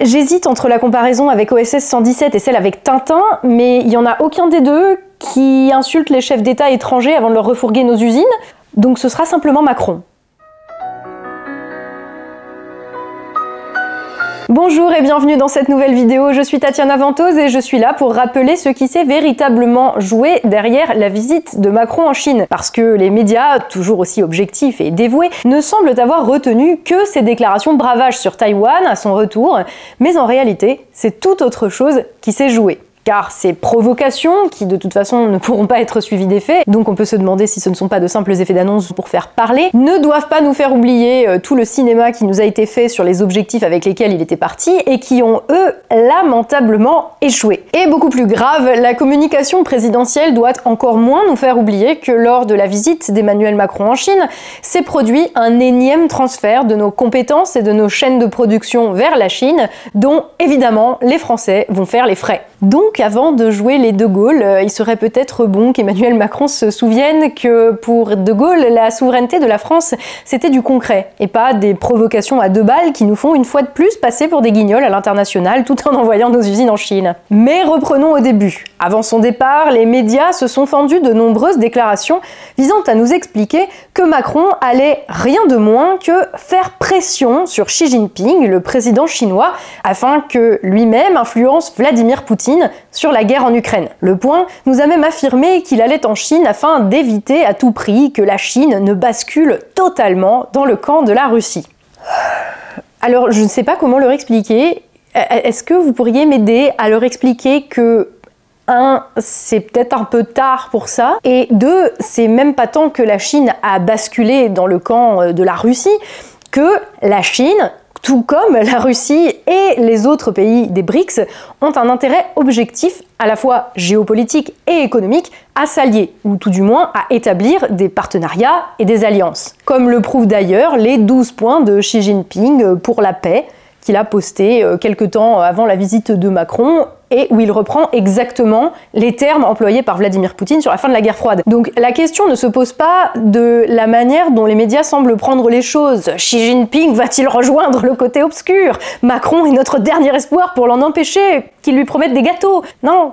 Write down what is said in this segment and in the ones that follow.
J'hésite entre la comparaison avec OSS 117 et celle avec Tintin, mais il n'y en a aucun des deux qui insulte les chefs d'État étrangers avant de leur refourguer nos usines, donc ce sera simplement Macron. Bonjour et bienvenue dans cette nouvelle vidéo, je suis Tatiana Ventose et je suis là pour rappeler ce qui s'est véritablement joué derrière la visite de Macron en Chine. Parce que les médias, toujours aussi objectifs et dévoués, ne semblent avoir retenu que ses déclarations bravage sur Taïwan à son retour, mais en réalité, c'est tout autre chose qui s'est joué car ces provocations, qui de toute façon ne pourront pas être suivies d'effets, donc on peut se demander si ce ne sont pas de simples effets d'annonce pour faire parler, ne doivent pas nous faire oublier euh, tout le cinéma qui nous a été fait sur les objectifs avec lesquels il était parti et qui ont, eux, lamentablement échoué. Et beaucoup plus grave, la communication présidentielle doit encore moins nous faire oublier que lors de la visite d'Emmanuel Macron en Chine, s'est produit un énième transfert de nos compétences et de nos chaînes de production vers la Chine, dont évidemment les Français vont faire les frais. Avant de jouer les De Gaulle, euh, il serait peut-être bon qu'Emmanuel Macron se souvienne que pour De Gaulle, la souveraineté de la France, c'était du concret, et pas des provocations à deux balles qui nous font une fois de plus passer pour des guignols à l'international tout en envoyant nos usines en Chine. Mais reprenons au début. Avant son départ, les médias se sont fendus de nombreuses déclarations visant à nous expliquer que Macron allait rien de moins que faire pression sur Xi Jinping, le président chinois, afin que lui-même influence Vladimir Poutine sur la guerre en Ukraine. Le Point nous a même affirmé qu'il allait en Chine afin d'éviter à tout prix que la Chine ne bascule totalement dans le camp de la Russie. Alors je ne sais pas comment leur expliquer. Est-ce que vous pourriez m'aider à leur expliquer que un, c'est peut-être un peu tard pour ça, et deux, c'est même pas tant que la Chine a basculé dans le camp de la Russie, que la Chine tout comme la Russie et les autres pays des BRICS ont un intérêt objectif à la fois géopolitique et économique à s'allier, ou tout du moins à établir des partenariats et des alliances. Comme le prouvent d'ailleurs les 12 points de Xi Jinping pour la paix qu'il a posté euh, quelque temps avant la visite de Macron et où il reprend exactement les termes employés par Vladimir Poutine sur la fin de la guerre froide. Donc la question ne se pose pas de la manière dont les médias semblent prendre les choses. Xi Jinping va-t-il rejoindre le côté obscur? Macron est notre dernier espoir pour l'en empêcher, qu'il lui promette des gâteaux. Non,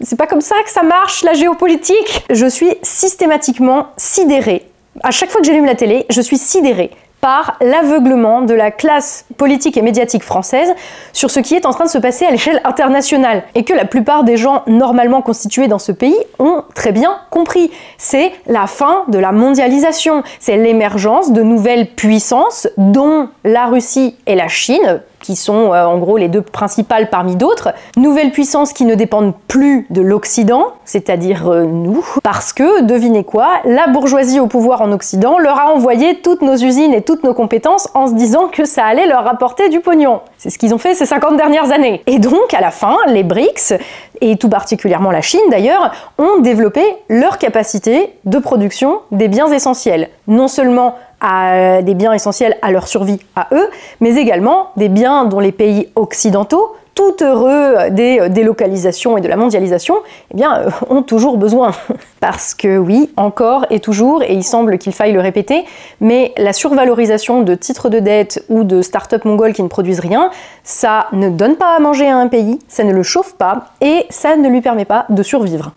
c'est pas comme ça que ça marche la géopolitique. Je suis systématiquement sidérée. À chaque fois que j'allume la télé, je suis sidérée par l'aveuglement de la classe politique et médiatique française sur ce qui est en train de se passer à l'échelle internationale et que la plupart des gens normalement constitués dans ce pays ont très bien compris. C'est la fin de la mondialisation, c'est l'émergence de nouvelles puissances dont la Russie et la Chine qui sont euh, en gros les deux principales parmi d'autres, nouvelles puissances qui ne dépendent plus de l'Occident, c'est-à-dire euh, nous, parce que, devinez quoi, la bourgeoisie au pouvoir en Occident leur a envoyé toutes nos usines et toutes nos compétences en se disant que ça allait leur rapporter du pognon. C'est ce qu'ils ont fait ces 50 dernières années. Et donc, à la fin, les BRICS, et tout particulièrement la Chine d'ailleurs, ont développé leur capacité de production des biens essentiels. Non seulement à des biens essentiels à leur survie à eux, mais également des biens dont les pays occidentaux, tout heureux des délocalisations et de la mondialisation, eh bien, euh, ont toujours besoin. Parce que oui, encore et toujours, et il semble qu'il faille le répéter, mais la survalorisation de titres de dette ou de start-up mongols qui ne produisent rien, ça ne donne pas à manger à un pays, ça ne le chauffe pas, et ça ne lui permet pas de survivre.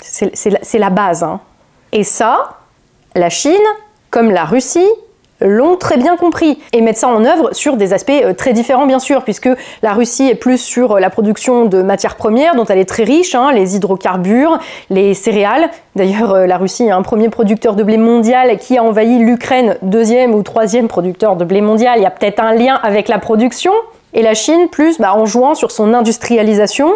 C'est la, base. Hein. Et ça, la Chine, comme la Russie, l'ont très bien compris et mettent ça en œuvre sur des aspects euh, très différents bien sûr puisque la Russie est plus sur euh, la production de matières premières dont elle est très riche, hein, les hydrocarbures, les céréales. D'ailleurs euh, la Russie est un premier producteur de blé mondial qui a envahi l'Ukraine, deuxième ou troisième producteur de blé mondial. Il y a peut-être un lien avec la production. Et la Chine plus bah, en jouant sur son industrialisation,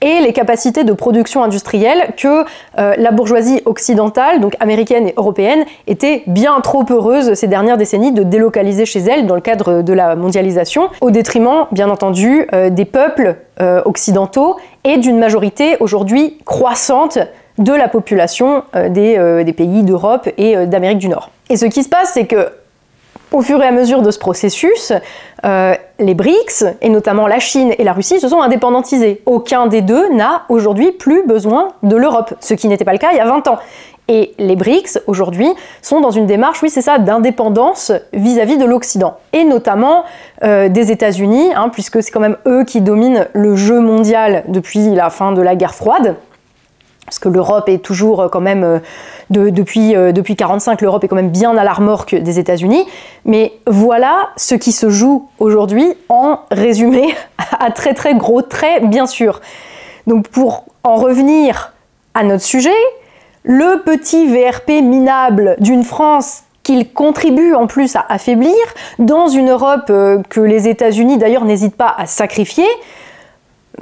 et les capacités de production industrielle que euh, la bourgeoisie occidentale, donc américaine et européenne, était bien trop heureuse ces dernières décennies de délocaliser chez elle dans le cadre de la mondialisation, au détriment, bien entendu, euh, des peuples euh, occidentaux et d'une majorité aujourd'hui croissante de la population des, des pays d'Europe et d'Amérique du Nord. Et ce qui se passe, c'est que au fur et à mesure de ce processus, euh, les BRICS, et notamment la Chine et la Russie, se sont indépendantisés. Aucun des deux n'a aujourd'hui plus besoin de l'Europe, ce qui n'était pas le cas il y a 20 ans. Et les BRICS, aujourd'hui, sont dans une démarche, oui, c'est ça, d'indépendance vis-à-vis de l'Occident. Et notamment euh, des États-Unis, hein, puisque c'est quand même eux qui dominent le jeu mondial depuis la fin de la guerre froide. Parce que l'Europe est toujours euh, quand même, euh, depuis, depuis 45, l'Europe est quand même bien à la remorque des États-Unis. Mais voilà ce qui se joue aujourd'hui en résumé à très très gros traits, bien sûr. Donc pour en revenir à notre sujet, le petit VRP minable d'une France qu'il contribue en plus à affaiblir, dans une Europe euh, que les États-Unis d'ailleurs n'hésitent pas à sacrifier,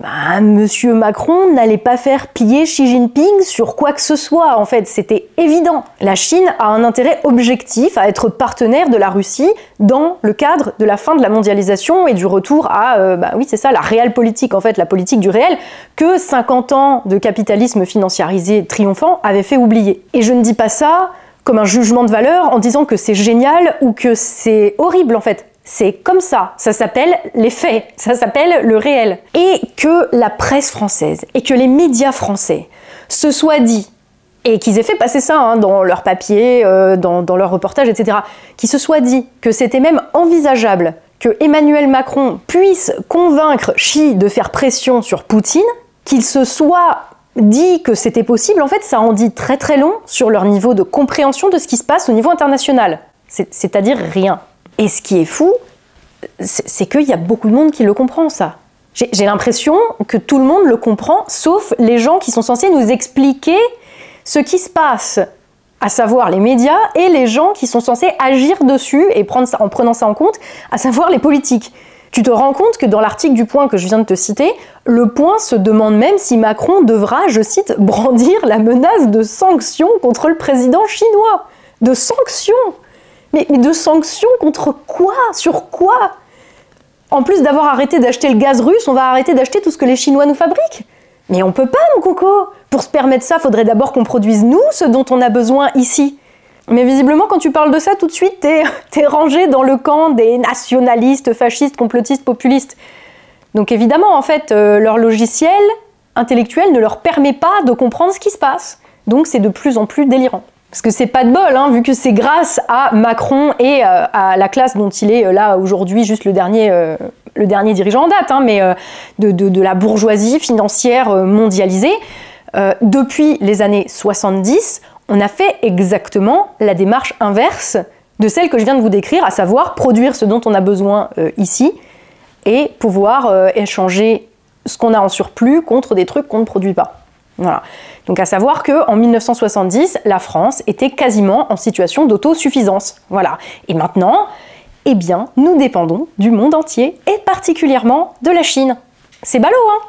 bah, Monsieur Macron n'allait pas faire piller Xi Jinping sur quoi que ce soit, en fait, c'était évident. La Chine a un intérêt objectif à être partenaire de la Russie dans le cadre de la fin de la mondialisation et du retour à, euh, bah oui, c'est ça, la réelle politique, en fait, la politique du réel, que 50 ans de capitalisme financiarisé triomphant avaient fait oublier. Et je ne dis pas ça comme un jugement de valeur en disant que c'est génial ou que c'est horrible, en fait. C'est comme ça, ça s'appelle les faits, ça s'appelle le réel. Et que la presse française et que les médias français se soient dit, et qu'ils aient fait passer ça hein, dans leurs papiers, euh, dans, leurs reportages, etc., qu'ils se soient dit que c'était même envisageable que Emmanuel Macron puisse convaincre Xi de faire pression sur Poutine, qu'il se soit dit que c'était possible, en fait, ça en dit très très long sur leur niveau de compréhension de ce qui se passe au niveau international. C'est-à-dire rien. Et ce qui est fou, c'est qu'il y a beaucoup de monde qui le comprend, ça. J'ai l'impression que tout le monde le comprend, sauf les gens qui sont censés nous expliquer ce qui se passe, à savoir les médias et les gens qui sont censés agir dessus et prendre en prenant ça en compte, à savoir les politiques. Tu te rends compte que dans l'article du Point que je viens de te citer, le Point se demande même si Macron devra, je cite, brandir la menace de sanctions contre le président chinois. De sanctions mais, de sanctions contre quoi? Sur quoi? En plus d'avoir arrêté d'acheter le gaz russe, on va arrêter d'acheter tout ce que les Chinois nous fabriquent Mais on peut pas, mon coco Pour se permettre ça, faudrait d'abord qu'on produise nous ce dont on a besoin ici. Mais visiblement, quand tu parles de ça, tout de suite, t'es es rangé dans le camp des nationalistes, fascistes, complotistes, populistes. Donc évidemment, en fait, euh, leur logiciel intellectuel ne leur permet pas de comprendre ce qui se passe. Donc c'est de plus en plus délirant. Parce que c'est pas de bol, hein, vu que c'est grâce à Macron et euh, à la classe dont il est euh, là aujourd'hui, juste le dernier, euh, dirigeant en date, hein, mais de, la bourgeoisie financière mondialisée. depuis les années 70, on a fait exactement la démarche inverse de celle que je viens de vous décrire, à savoir produire ce dont on a besoin ici et pouvoir échanger ce qu'on a en surplus contre des trucs qu'on ne produit pas. Voilà. Donc à savoir que en 1970, la France était quasiment en situation d'autosuffisance. Voilà. Et maintenant, eh bien, nous dépendons du monde entier et particulièrement de la Chine. C'est ballot, hein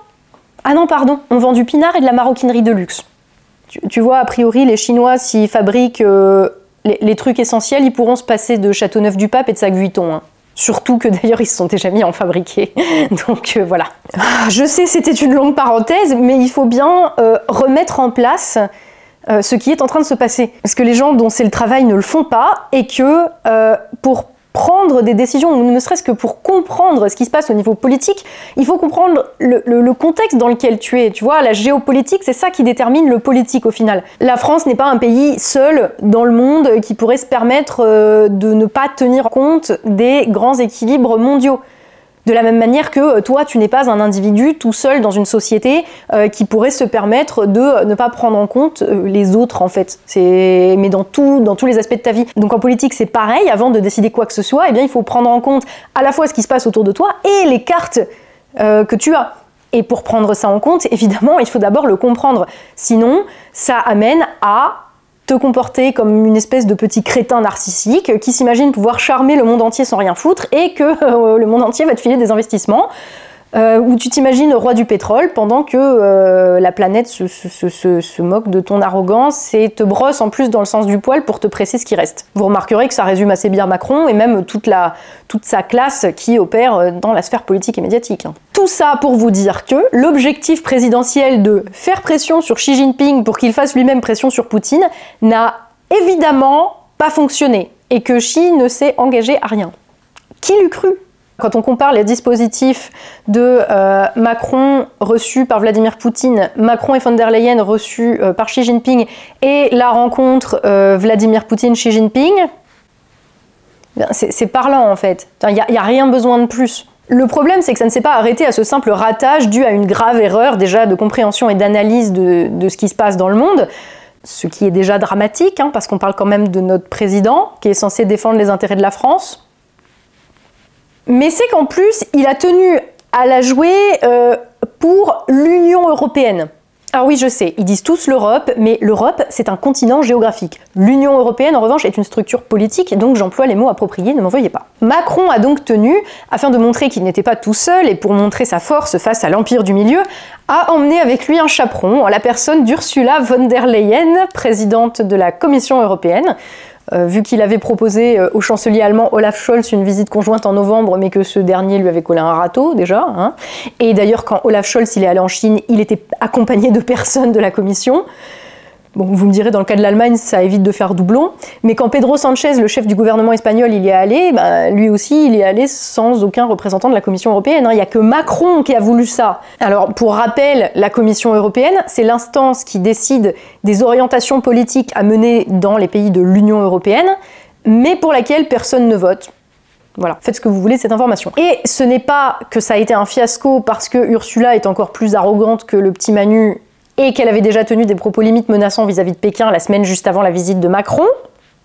Ah non, pardon, on vend du pinard et de la maroquinerie de luxe. Tu, vois, a priori, les Chinois, s'ils fabriquent euh, les, trucs essentiels, ils pourront se passer de Châteauneuf-du-Pape et de Saint-Guiton. Hein. Surtout que d'ailleurs ils se sont déjà mis en fabriquer. Donc euh, voilà. Ah, je sais c'était une longue parenthèse, mais il faut bien euh, remettre en place euh, ce qui est en train de se passer. Parce que les gens dont c'est le travail ne le font pas et que pour prendre des décisions, ou ne serait-ce que pour comprendre ce qui se passe au niveau politique, il faut comprendre le, contexte dans lequel tu es. Tu vois, la géopolitique, c'est ça qui détermine le politique au final. La France n'est pas un pays seul dans le monde qui pourrait se permettre euh, de ne pas tenir compte des grands équilibres mondiaux. De la même manière que euh, toi, tu n'es pas un individu tout seul dans une société euh, qui pourrait se permettre de ne pas prendre en compte euh, les autres, en fait. Mais dans tout, dans tous les aspects de ta vie. Donc en politique, c'est pareil. Avant de décider quoi que ce soit, eh bien, il faut prendre en compte à la fois ce qui se passe autour de toi et les cartes que tu as. Et pour prendre ça en compte, évidemment, il faut d'abord le comprendre. Sinon, ça amène à te comporter comme une espèce de petit crétin narcissique qui s'imagine pouvoir charmer le monde entier sans rien foutre et que euh, le monde entier va te filer des investissements. Euh, où tu t'imagines roi du pétrole pendant que euh, la planète se, se, moque de ton arrogance et te brosse en plus dans le sens du poil pour te presser ce qui reste. Vous remarquerez que ça résume assez bien Macron et même toute, la, toute sa classe qui opère dans la sphère politique et médiatique. Hein. Tout ça pour vous dire que l'objectif présidentiel de faire pression sur Xi Jinping pour qu'il fasse lui-même pression sur Poutine n'a évidemment pas fonctionné et que Xi ne s'est engagé à rien. Qui l'eût cru? Quand on compare les dispositifs de euh, Macron reçus par Vladimir Poutine, Macron et von der Leyen reçus euh, par Xi Jinping, et la rencontre euh, Vladimir Poutine-Xi Jinping, ben, c'est parlant en fait. Il n'y a, rien besoin de plus. Le problème, c'est que ça ne s'est pas arrêté à ce simple ratage dû à une grave erreur déjà de compréhension et d'analyse de, ce qui se passe dans le monde, ce qui est déjà dramatique, hein, parce qu'on parle quand même de notre président, qui est censé défendre les intérêts de la France. Mais c'est qu'en plus, il a tenu à la jouer euh, pour l'Union européenne. Alors oui, je sais, ils disent tous l'Europe, mais l'Europe, c'est un continent géographique. L'Union européenne, en revanche, est une structure politique, donc j'emploie les mots appropriés, ne m'en veuillez pas. Macron a donc tenu, afin de montrer qu'il n'était pas tout seul et pour montrer sa force face à l'empire du milieu, à emmener avec lui un chaperon, en la personne d'Ursula von der Leyen, présidente de la Commission européenne. Euh, vu qu'il avait proposé euh, au chancelier allemand Olaf Scholz une visite conjointe en novembre, mais que ce dernier lui avait collé un râteau déjà. Hein. Et d'ailleurs, quand Olaf Scholz il est allé en Chine, il était accompagné de personnes de la commission. Bon, vous me direz, dans le cas de l'Allemagne, ça évite de faire doublon. Mais quand Pedro Sanchez, le chef du gouvernement espagnol, il y est allé, bah, lui aussi, il est allé sans aucun représentant de la Commission européenne. Hein. Il n'y a que Macron qui a voulu ça. Alors, pour rappel, la Commission européenne, c'est l'instance qui décide des orientations politiques à mener dans les pays de l'Union européenne, mais pour laquelle personne ne vote. Voilà, faites ce que vous voulez cette information. Et ce n'est pas que ça a été un fiasco parce que Ursula est encore plus arrogante que le petit Manu et qu'elle avait déjà tenu des propos limites menaçants vis-à-vis de Pékin la semaine juste avant la visite de Macron,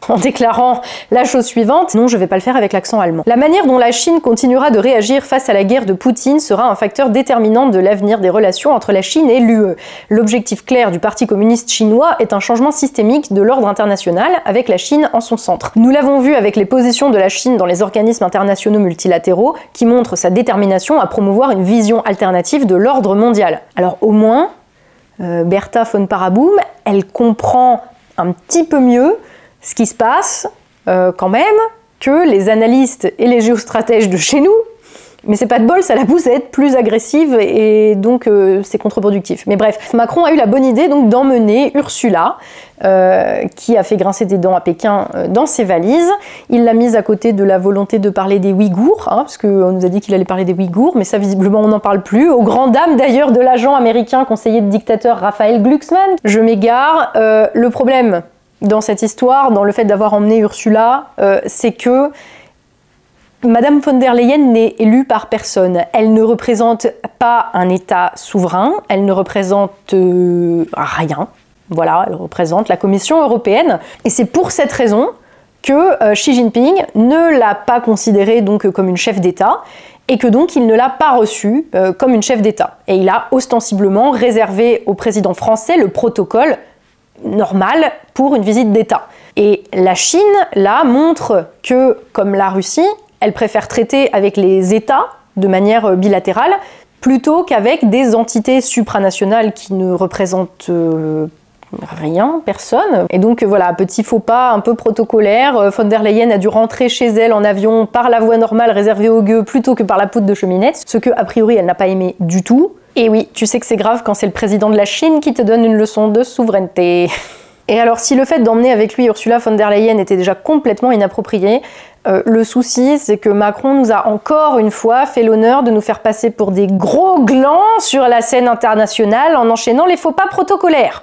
en déclarant la chose suivante Non, je vais pas le faire avec l'accent allemand. La manière dont la Chine continuera de réagir face à la guerre de Poutine sera un facteur déterminant de l'avenir des relations entre la Chine et l'UE. L'objectif clair du Parti communiste chinois est un changement systémique de l'ordre international avec la Chine en son centre. Nous l'avons vu avec les positions de la Chine dans les organismes internationaux multilatéraux qui montrent sa détermination à promouvoir une vision alternative de l'ordre mondial. Alors au moins, euh, Bertha von Paraboum, elle comprend un petit peu mieux ce qui se passe euh, quand même que les analystes et les géostratèges de chez nous, mais c'est pas de bol, ça la pousse à être plus agressive et donc euh, c'est contre-productif. Mais bref, Macron a eu la bonne idée donc d'emmener Ursula, euh, qui a fait grincer des dents à Pékin euh, dans ses valises. Il l'a mise à côté de la volonté de parler des Ouïghours, hein, parce qu'on nous a dit qu'il allait parler des Ouïghours, mais ça visiblement on n'en parle plus. Aux grand dames d'ailleurs de l'agent américain conseiller de dictateur Raphaël Glucksmann. Je m'égare. le problème dans cette histoire, dans le fait d'avoir emmené Ursula, c'est que Madame von der Leyen n'est élue par personne. Elle ne représente pas un État souverain, elle ne représente euh, rien. Voilà, elle représente la Commission européenne. Et c'est pour cette raison que euh, Xi Jinping ne l'a pas considérée comme une chef d'État et que donc il ne l'a pas reçue euh, comme une chef d'État. Et il a ostensiblement réservé au président français le protocole normal pour une visite d'État. Et la Chine, là, montre que, comme la Russie, elle préfère traiter avec les États de manière euh, bilatérale plutôt qu'avec des entités supranationales qui ne représentent euh, rien, personne. Et donc voilà, petit faux pas un peu protocolaire. Euh, von der Leyen a dû rentrer chez elle en avion par la voie normale réservée aux gueux plutôt que par la poutre de cheminette, ce que a priori elle n'a pas aimé du tout. Et oui, tu sais que c'est grave quand c'est le président de la Chine qui te donne une leçon de souveraineté. Et alors si le fait d'emmener avec lui Ursula von der Leyen était déjà complètement inapproprié, euh, le souci, c'est que Macron nous a encore une fois fait l'honneur de nous faire passer pour des gros glands sur la scène internationale en enchaînant les faux pas protocolaires.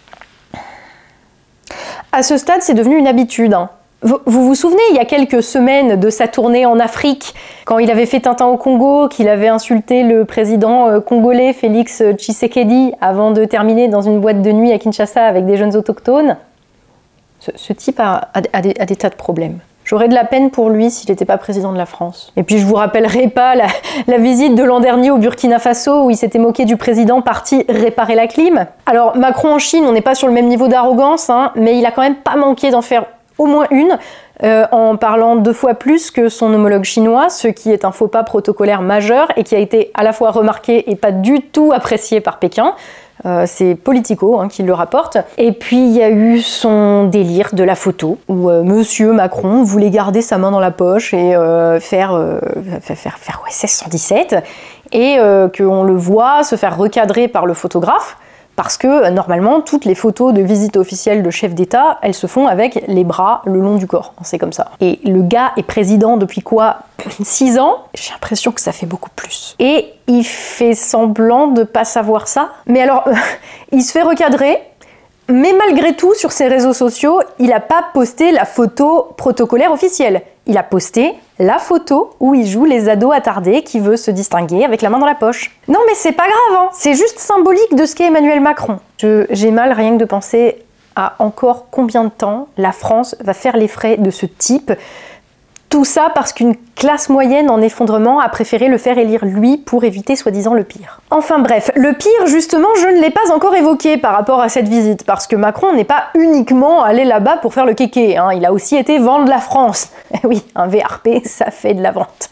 À ce stade, c'est devenu une habitude. Hein. Vous, vous, souvenez, il y a quelques semaines de sa tournée en Afrique, quand il avait fait Tintin au Congo, qu'il avait insulté le président euh, congolais Félix Tshisekedi avant de terminer dans une boîte de nuit à Kinshasa avec des jeunes autochtones? Ce, type a des tas de problèmes. J'aurais de la peine pour lui s'il n'était pas président de la France. Et puis je vous rappellerai pas la, visite de l'an dernier au Burkina Faso où il s'était moqué du président parti réparer la clim. Alors Macron en Chine, on n'est pas sur le même niveau d'arrogance, hein, mais il a quand même pas manqué d'en faire au moins une. Euh, en parlant deux fois plus que son homologue chinois, ce qui est un faux pas protocolaire majeur et qui a été à la fois remarqué et pas du tout apprécié par Pékin. Euh, c'est Politico hein, qui le rapporte. Et puis il y a eu son délire de la photo, où euh, Monsieur Macron voulait garder sa main dans la poche et euh, faire, faire, faire, 117, et qu'on le voit se faire recadrer par le photographe Parce que normalement, toutes les photos de visite officielle de chef d'État, elles se font avec les bras le long du corps. C'est comme ça. Et le gars est président depuis quoi? 6 ans? J'ai l'impression que ça fait beaucoup plus. Et il fait semblant de pas savoir ça. Mais alors, il se fait recadrer. Mais malgré tout, sur ses réseaux sociaux, il n'a pas posté la photo protocolaire officielle. Il a posté la photo où il joue les ados attardés qui veut se distinguer avec la main dans la poche. Non mais c'est pas grave, hein. c'est juste symbolique de ce qu'est Emmanuel Macron. J'ai mal rien que de penser à encore combien de temps la France va faire les frais de ce type tout ça parce qu'une classe moyenne en effondrement a préféré le faire élire lui pour éviter soi-disant le pire. Enfin bref, le pire justement je ne l'ai pas encore évoqué par rapport à cette visite parce que Macron n'est pas uniquement allé là-bas pour faire le kéké, hein. il a aussi été vendre la France. oui, un VRP ça fait de la vente.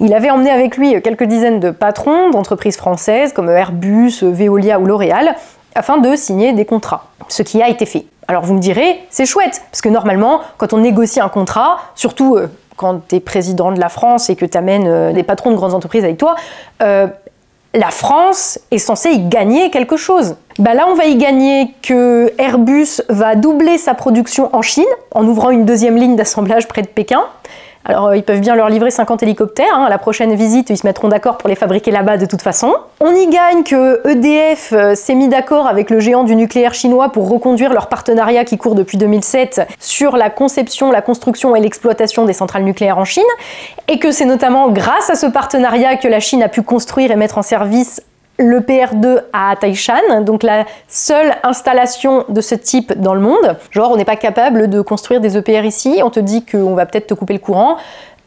Il avait emmené avec lui quelques dizaines de patrons d'entreprises françaises comme Airbus, Veolia ou L'Oréal afin de signer des contrats, ce qui a été fait. Alors vous me direz, c'est chouette, parce que normalement, quand on négocie un contrat, surtout euh, quand tu es président de la France et que tu euh, des patrons de grandes entreprises avec toi, euh, la France est censée y gagner quelque chose. Bah là, on va y gagner que Airbus va doubler sa production en Chine en ouvrant une deuxième ligne d'assemblage près de Pékin. Alors euh, ils peuvent bien leur livrer 50 hélicoptères, hein. à la prochaine visite ils se mettront d'accord pour les fabriquer là-bas de toute façon. On y gagne que EDF euh, s'est mis d'accord avec le géant du nucléaire chinois pour reconduire leur partenariat qui court depuis 2007 sur la conception, la construction et l'exploitation des centrales nucléaires en Chine, et que c'est notamment grâce à ce partenariat que la Chine a pu construire et mettre en service le PR2 à Taishan, donc la seule installation de ce type dans le monde. Genre, on n'est pas capable de construire des EPR ici, on te dit qu'on va peut-être te couper le courant,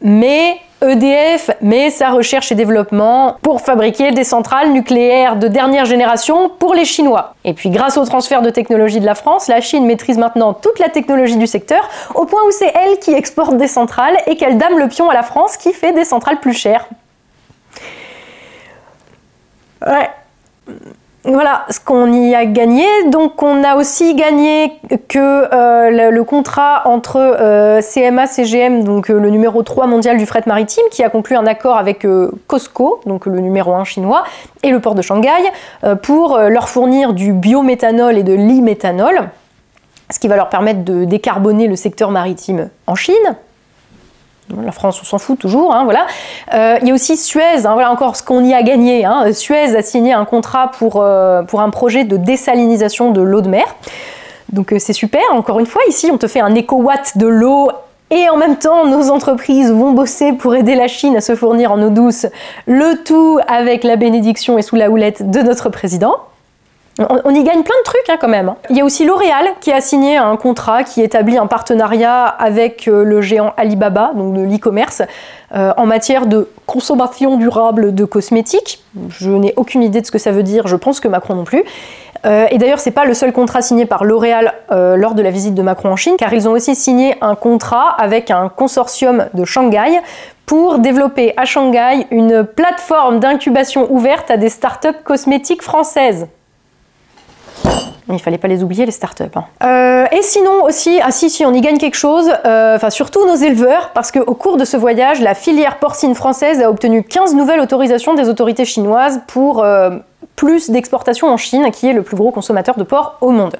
mais EDF met sa recherche et développement pour fabriquer des centrales nucléaires de dernière génération pour les Chinois. Et puis grâce au transfert de technologie de la France, la Chine maîtrise maintenant toute la technologie du secteur, au point où c'est elle qui exporte des centrales et qu'elle dame le pion à la France qui fait des centrales plus chères. Ouais. Voilà ce qu'on y a gagné. Donc on a aussi gagné que euh, le, contrat entre euh, CMA CGM, donc euh, le numéro 3 mondial du fret maritime, qui a conclu un accord avec COSCO, donc le numéro 1 chinois, et le port de Shanghai, pour leur fournir du biométhanol et de l'iméthanol, ce qui va leur permettre de décarboner le secteur maritime en Chine, la France, on s'en fout toujours, hein, voilà. Euh, il y a aussi Suez, hein, voilà encore ce qu'on y a gagné. Hein. Suez a signé un contrat pour, euh, pour un projet de désalinisation de l'eau de mer. Donc euh, c'est super, encore une fois, ici on te fait un éco-watt de l'eau et en même temps, nos entreprises vont bosser pour aider la Chine à se fournir en eau douce, le tout avec la bénédiction et sous la houlette de notre président. On, y gagne plein de trucs hein, quand même. Hein. Il y a aussi L'Oréal qui a signé un contrat qui établit un partenariat avec euh, le géant Alibaba, donc de l'e-commerce, euh, en matière de consommation durable de cosmétiques. Je n'ai aucune idée de ce que ça veut dire, je pense que Macron non plus. Euh, et d'ailleurs, c'est pas le seul contrat signé par L'Oréal lors de la visite de Macron en Chine, car ils ont aussi signé un contrat avec un consortium de Shanghai pour développer à Shanghai une plateforme d'incubation ouverte à des startups cosmétiques françaises. Il fallait pas les oublier, les startups. Hein. Euh, et sinon aussi, ah si, on y gagne quelque chose, euh, surtout nos éleveurs, parce qu'au cours de ce voyage, la filière porcine française a obtenu 15 nouvelles autorisations des autorités chinoises pour euh, plus d'exportation en Chine, qui est le plus gros consommateur de porc au monde.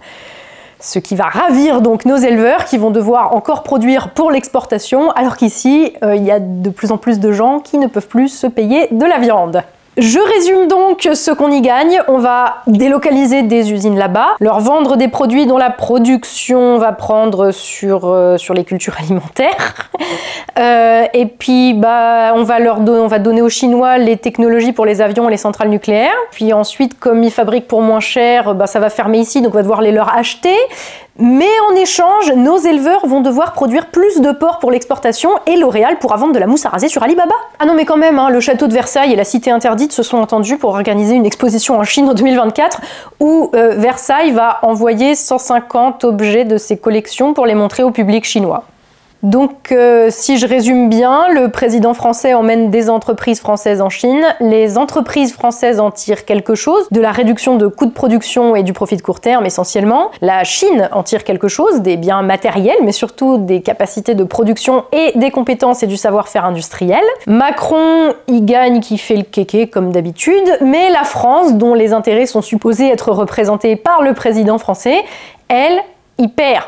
Ce qui va ravir donc nos éleveurs qui vont devoir encore produire pour l'exportation, alors qu'ici, il y a de plus en plus de gens qui ne peuvent plus se payer de la viande. Je résume donc ce qu'on y gagne. On va délocaliser des usines là-bas, leur vendre des produits dont la production va prendre sur, euh, sur les cultures alimentaires. Euh, et puis, bah, on, va leur on va donner aux Chinois les technologies pour les avions et les centrales nucléaires. Puis ensuite, comme ils fabriquent pour moins cher, bah, ça va fermer ici, donc on va devoir les leur acheter. Mais en échange, nos éleveurs vont devoir produire plus de porcs pour l'exportation et L'Oréal pourra vendre de la mousse à raser sur Alibaba. Ah non mais quand même, hein, le château de Versailles et la cité interdite se sont entendus pour organiser une exposition en Chine en 2024 où euh, Versailles va envoyer 150 objets de ses collections pour les montrer au public chinois. Donc, euh, si je résume bien, le président français emmène des entreprises françaises en Chine. Les entreprises françaises en tirent quelque chose, de la réduction de coûts de production et du profit de court terme essentiellement. La Chine en tire quelque chose, des biens matériels, mais surtout des capacités de production et des compétences et du savoir-faire industriel. Macron y gagne qui fait le kéké comme d'habitude, mais la France, dont les intérêts sont supposés être représentés par le président français, elle y perd.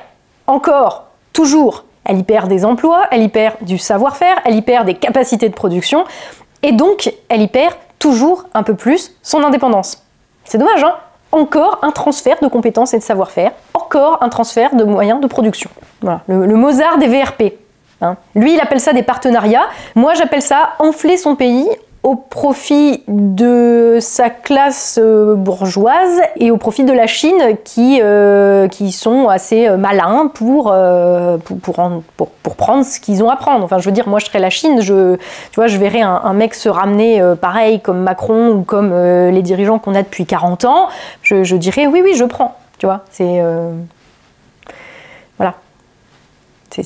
Encore, toujours elle y perd des emplois, elle y perd du savoir-faire, elle y perd des capacités de production, et donc elle y perd toujours un peu plus son indépendance. C'est dommage, hein Encore un transfert de compétences et de savoir-faire, encore un transfert de moyens de production. Voilà, le, Mozart des VRP. Hein. Lui, il appelle ça des partenariats. Moi, j'appelle ça enfler son pays au profit de sa classe euh, bourgeoise et au profit de la Chine qui, euh, qui sont assez euh, malins pour, pour, pour, prendre ce qu'ils ont à prendre. Enfin, je veux dire, moi je serais la Chine, je, tu vois, je verrais un, mec se ramener pareil comme Macron ou comme les dirigeants qu'on a depuis 40 ans, je, je, dirais oui, oui, je prends. Tu vois, c'est. voilà. C'est,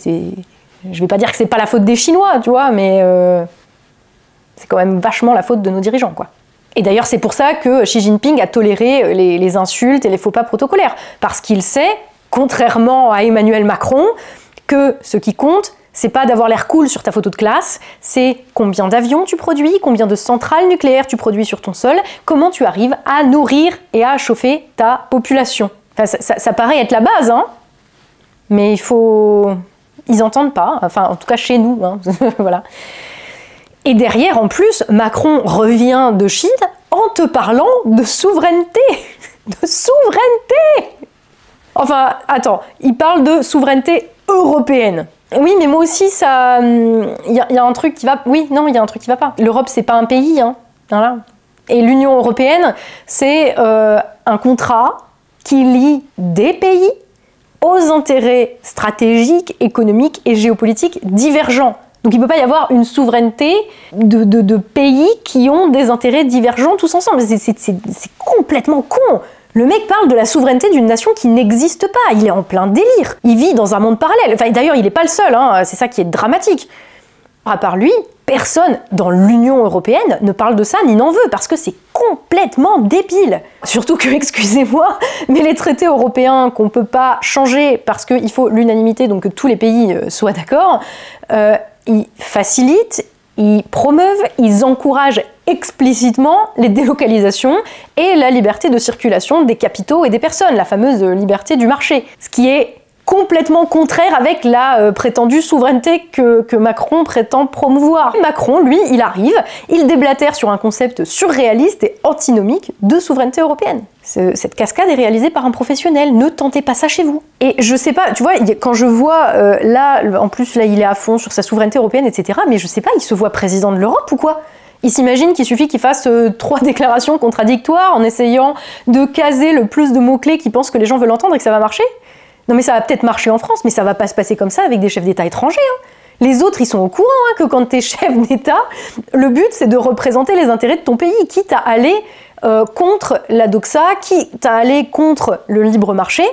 je vais pas dire que c'est pas la faute des Chinois, tu vois, mais. C'est quand même vachement la faute de nos dirigeants, quoi. Et d'ailleurs, c'est pour ça que Xi Jinping a toléré les, insultes et les faux pas protocolaires. Parce qu'il sait, contrairement à Emmanuel Macron, que ce qui compte, c'est pas d'avoir l'air cool sur ta photo de classe, c'est combien d'avions tu produis, combien de centrales nucléaires tu produis sur ton sol, comment tu arrives à nourrir et à chauffer ta population. ça, paraît être la base, hein Mais il faut. Ils entendent pas, enfin, en tout cas chez nous, hein voilà. Et derrière, en plus, Macron revient de Chine en te parlant de souveraineté. De souveraineté Enfin, attends, il parle de souveraineté européenne. Oui, mais moi aussi, ça. Il hum, y, a un truc qui va. Oui, non, il y a un truc qui va pas. L'Europe, c'est pas un pays, hein. Voilà. Et l'Union européenne, c'est euh, un contrat qui lie des pays aux intérêts stratégiques, économiques et géopolitiques divergents. Donc il ne peut pas y avoir une souveraineté de, pays qui ont des intérêts divergents tous ensemble. C'est complètement con. Le mec parle de la souveraineté d'une nation qui n'existe pas. Il est en plein délire. Il vit dans un monde parallèle. Enfin, d'ailleurs, il n'est pas le seul. Hein. C'est ça qui est dramatique. À part lui, personne dans l'Union européenne ne parle de ça ni n'en veut parce que c'est complètement débile. Surtout que, excusez-moi, mais les traités européens qu'on peut pas changer parce qu'il faut l'unanimité, donc que tous les pays euh, soient d'accord, euh, ils facilitent, ils promeuvent, ils encouragent explicitement les délocalisations et la liberté de circulation des capitaux et des personnes, la fameuse liberté du marché. Ce qui est complètement contraire avec la euh, prétendue souveraineté que, Macron prétend promouvoir. Macron, lui, il arrive, il déblatère sur un concept surréaliste et antinomique de souveraineté européenne. Cette cascade est réalisée par un professionnel, ne tentez pas ça chez vous. Et je sais pas, tu vois, quand je vois euh, là, en plus là il est à fond sur sa souveraineté européenne, etc., mais je sais pas, il se voit président de l'Europe ou quoi? Il s'imagine qu'il suffit qu'il fasse euh, trois déclarations contradictoires en essayant de caser le plus de mots-clés qu'il pense que les gens veulent entendre et que ça va marcher? Non mais ça va peut-être marcher en France, mais ça va pas se passer comme ça avec des chefs d'État étrangers. Hein. Les autres, ils sont au courant hein, que quand tu es chef d'État, le but c'est de représenter les intérêts de ton pays, quitte à aller euh, contre la doxa, quitte à aller contre le libre marché,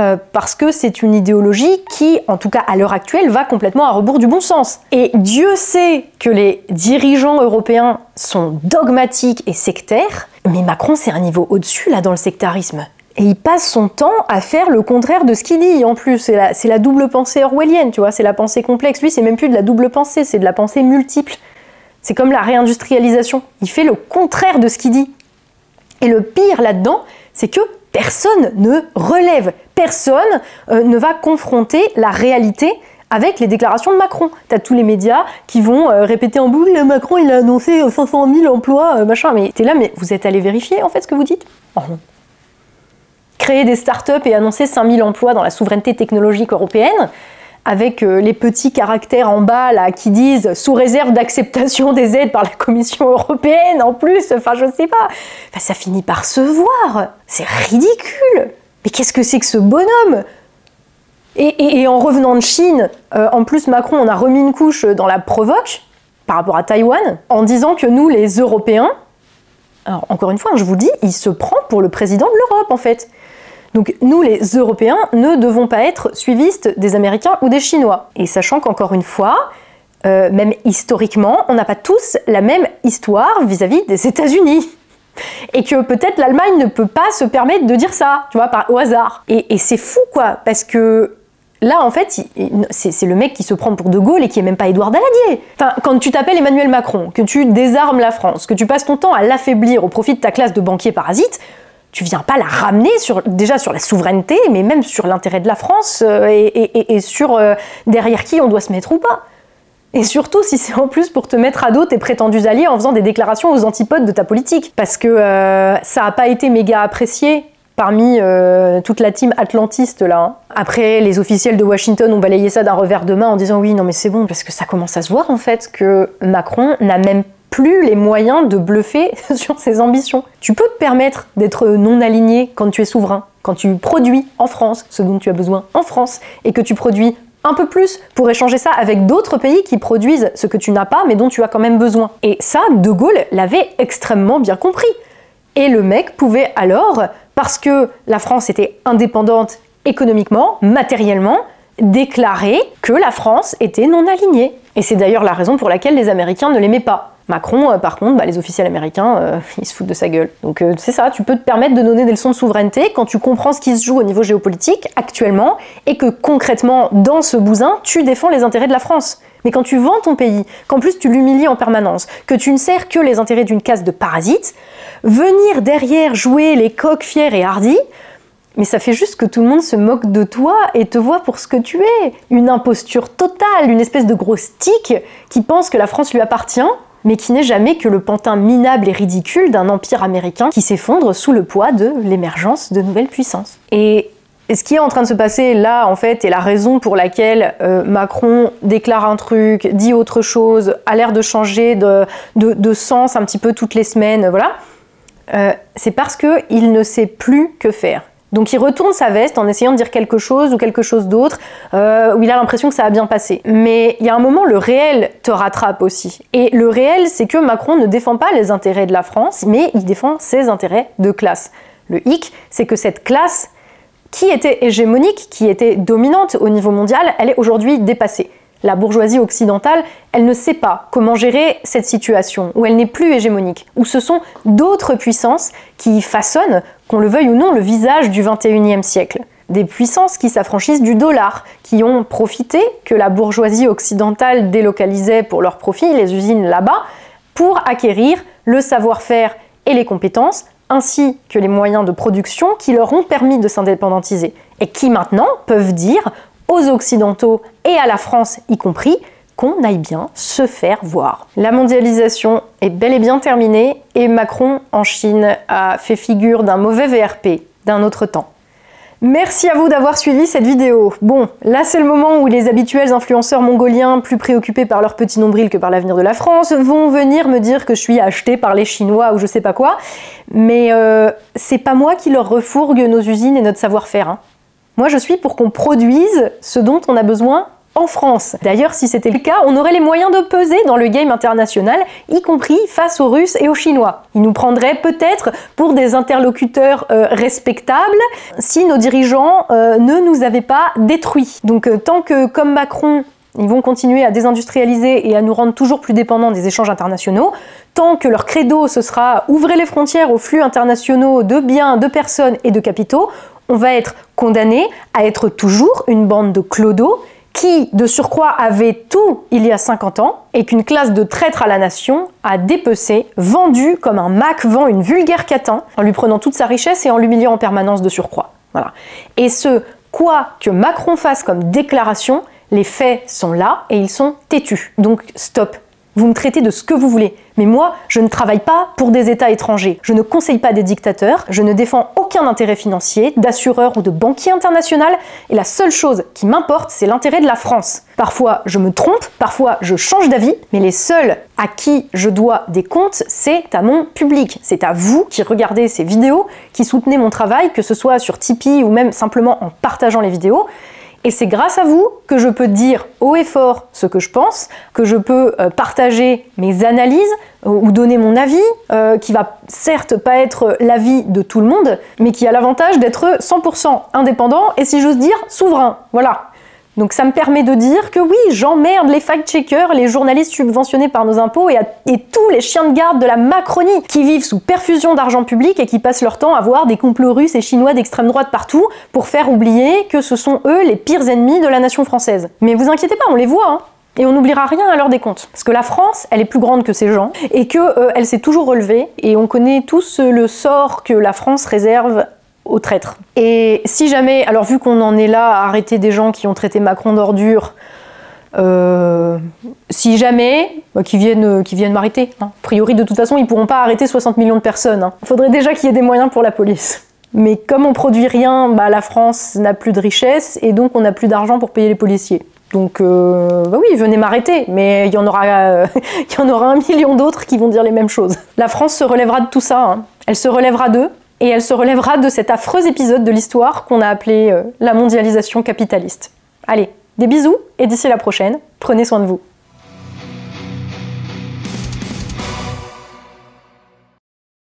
euh, parce que c'est une idéologie qui, en tout cas à l'heure actuelle, va complètement à rebours du bon sens. Et Dieu sait que les dirigeants européens sont dogmatiques et sectaires, mais Macron c'est un niveau au-dessus là dans le sectarisme. Et il passe son temps à faire le contraire de ce qu'il dit. En plus, c'est la, double pensée orwellienne, tu vois, c'est la pensée complexe. Lui, c'est même plus de la double pensée, c'est de la pensée multiple. C'est comme la réindustrialisation. Il fait le contraire de ce qu'il dit. Et le pire là-dedans, c'est que personne ne relève, personne euh, ne va confronter la réalité avec les déclarations de Macron. T'as tous les médias qui vont euh, répéter en boucle Macron il a annoncé 500 000 emplois, euh, machin. Mais t'es là, mais vous êtes allé vérifier en fait ce que vous dites? Oh créer des startups et annoncer 5000 emplois dans la souveraineté technologique européenne, avec euh, les petits caractères en bas là qui disent sous réserve d'acceptation des aides par la Commission européenne en plus, enfin je sais pas, ça finit par se voir, c'est ridicule. Mais qu'est-ce que c'est que ce bonhomme? Et, en revenant de Chine, euh, en plus Macron on a remis une couche dans la provoque par rapport à Taïwan en disant que nous les Européens, alors encore une fois, je vous dis, il se prend pour le président de l'Europe en fait. Donc nous, les Européens, ne devons pas être suivistes des Américains ou des Chinois. Et sachant qu'encore une fois, euh, même historiquement, on n'a pas tous la même histoire vis-à-vis des États-Unis. Et que peut-être l'Allemagne ne peut pas se permettre de dire ça, tu vois, par, au hasard. Et, c'est fou, quoi, parce que Là, en fait, c'est le mec qui se prend pour De Gaulle et qui est même pas Édouard Daladier. Enfin, quand tu t'appelles Emmanuel Macron, que tu désarmes la France, que tu passes ton temps à l'affaiblir au profit de ta classe de banquiers parasites, tu viens pas la ramener sur, déjà sur la souveraineté, mais même sur l'intérêt de la France euh, et, sur euh, derrière qui on doit se mettre ou pas. Et surtout si c'est en plus pour te mettre à dos tes prétendus alliés en faisant des déclarations aux antipodes de ta politique. Parce que euh, ça a pas été méga apprécié parmi toute la team atlantiste là. Hein. Après, les officiels de Washington ont balayé ça d'un revers de main en disant oui, non mais c'est bon, parce que ça commence à se voir en fait que Macron n'a même plus les moyens de bluffer sur ses ambitions. Tu peux te permettre d'être non aligné quand tu es souverain, quand tu produis en France ce dont tu as besoin en France, et que tu produis un peu plus pour échanger ça avec d'autres pays qui produisent ce que tu n'as pas mais dont tu as quand même besoin. Et ça, De Gaulle l'avait extrêmement bien compris. Et le mec pouvait alors parce que la France était indépendante économiquement, matériellement, déclarer que la France était non alignée. Et c'est d'ailleurs la raison pour laquelle les Américains ne l'aimaient pas. Macron, euh, par contre, bah, les officiels américains, euh, ils se foutent de sa gueule. Donc euh, c'est ça, tu peux te permettre de donner des leçons de souveraineté quand tu comprends ce qui se joue au niveau géopolitique actuellement et que concrètement, dans ce bousin, tu défends les intérêts de la France. Mais quand tu vends ton pays, qu'en plus tu l'humilies en permanence, que tu ne sers que les intérêts d'une caste de parasites, venir derrière jouer les coqs fiers et hardis, mais ça fait juste que tout le monde se moque de toi et te voit pour ce que tu es. Une imposture totale, une espèce de grosse tique qui pense que la France lui appartient, mais qui n'est jamais que le pantin minable et ridicule d'un empire américain qui s'effondre sous le poids de l'émergence de nouvelles puissances. Et ce qui est en train de se passer là, en fait, et la raison pour laquelle euh, Macron déclare un truc, dit autre chose, a l'air de changer de, sens un petit peu toutes les semaines, voilà, euh, c'est parce qu'il ne sait plus que faire. Donc il retourne sa veste en essayant de dire quelque chose ou quelque chose d'autre, euh, où il a l'impression que ça a bien passé. Mais il y a un moment, le réel te rattrape aussi. Et le réel, c'est que Macron ne défend pas les intérêts de la France, mais il défend ses intérêts de classe. Le hic, c'est que cette classe qui était hégémonique, qui était dominante au niveau mondial, elle est aujourd'hui dépassée. La bourgeoisie occidentale, elle ne sait pas comment gérer cette situation, où elle n'est plus hégémonique, où ce sont d'autres puissances qui façonnent, qu'on le veuille ou non, le visage du 21e siècle. Des puissances qui s'affranchissent du dollar, qui ont profité que la bourgeoisie occidentale délocalisait pour leur profit les usines là-bas, pour acquérir le savoir-faire et les compétences ainsi que les moyens de production qui leur ont permis de s'indépendantiser et qui maintenant peuvent dire aux Occidentaux et à la France y compris qu'on aille bien se faire voir. La mondialisation est bel et bien terminée et Macron en Chine a fait figure d'un mauvais VRP d'un autre temps. Merci à vous d'avoir suivi cette vidéo. Bon, là c'est le moment où les habituels influenceurs mongoliens, plus préoccupés par leur petit nombril que par l'avenir de la France, vont venir me dire que je suis acheté par les Chinois ou je sais pas quoi. Mais euh, c'est pas moi qui leur refourgue nos usines et notre savoir-faire. Hein. Moi je suis pour qu'on produise ce dont on a besoin en France. D'ailleurs, si c'était le cas, on aurait les moyens de peser dans le game international, y compris face aux Russes et aux Chinois. Ils nous prendraient peut-être pour des interlocuteurs euh, respectables si nos dirigeants euh, ne nous avaient pas détruits. Donc euh, tant que, comme Macron, ils vont continuer à désindustrialiser et à nous rendre toujours plus dépendants des échanges internationaux, tant que leur credo ce sera ouvrez les frontières aux flux internationaux de biens, de personnes et de capitaux, on va être condamné à être toujours une bande de clodos qui, de surcroît, avait tout il y a 50 ans, et qu'une classe de traîtres à la nation a dépecé, vendu comme un Mac vend une vulgaire catin, en lui prenant toute sa richesse et en l'humiliant en permanence de surcroît. Voilà. Et ce, quoi que Macron fasse comme déclaration, les faits sont là et ils sont têtus. Donc stop, vous me traitez de ce que vous voulez. Mais moi, je ne travaille pas pour des États étrangers. Je ne conseille pas des dictateurs. Je ne défends aucun intérêt financier, d'assureur ou de banquier international. Et la seule chose qui m'importe, c'est l'intérêt de la France. Parfois, je me trompe, parfois, je change d'avis. Mais les seuls à qui je dois des comptes, c'est à mon public. C'est à vous qui regardez ces vidéos, qui soutenez mon travail, que ce soit sur Tipeee ou même simplement en partageant les vidéos. Et c'est grâce à vous que je peux dire haut et fort ce que je pense, que je peux euh, partager mes analyses euh, ou donner mon avis, euh, qui va certes pas être l'avis de tout le monde, mais qui a l'avantage d'être 100% indépendant et si j'ose dire souverain. Voilà. Donc ça me permet de dire que oui, j'emmerde les fact-checkers, les journalistes subventionnés par nos impôts et, tous les chiens de garde de la Macronie qui vivent sous perfusion d'argent public et qui passent leur temps à voir des complots russes et chinois d'extrême droite partout pour faire oublier que ce sont eux les pires ennemis de la nation française. Mais vous inquiétez pas, on les voit, hein. Et on n'oubliera rien à l'heure des comptes. Parce que la France, elle est plus grande que ces gens, et qu'elle euh, s'est toujours relevée, et on connaît tous le sort que la France réserve aux traîtres. Et si jamais, alors vu qu'on en est là à arrêter des gens qui ont traité Macron d'ordure, euh, si jamais, bah, qui viennent, qui viennent m'arrêter. Hein. A priori, de toute façon, ils pourront pas arrêter 60 millions de personnes. Hein. Il faudrait déjà qu'il y ait des moyens pour la police. Mais comme on produit rien, bah, la France n'a plus de richesse et donc on n'a plus d'argent pour payer les policiers. Donc, euh, bah oui, venez m'arrêter, mais il y en aura, il y en aura un million d'autres qui vont dire les mêmes choses. La France se relèvera de tout ça. Hein. Elle se relèvera d'eux, et elle se relèvera de cet affreux épisode de l'histoire qu'on a appelé euh, la mondialisation capitaliste. Allez, des bisous et d'ici la prochaine, prenez soin de vous.